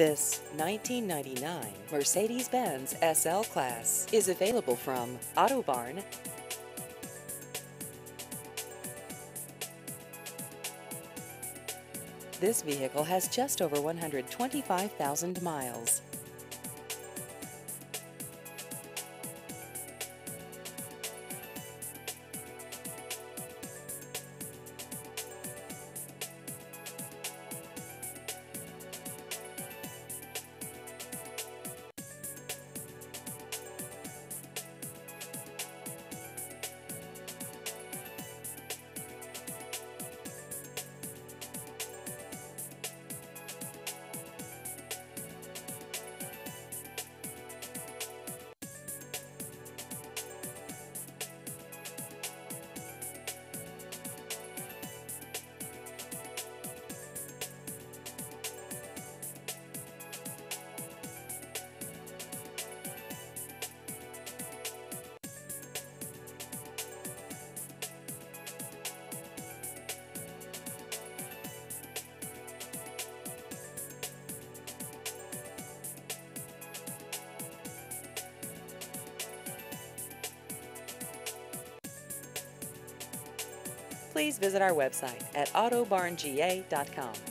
This 1999 Mercedes-Benz SL Class is available from Autobarn. This vehicle has just over 125,000 miles. Please visit our website at autobarnga.com.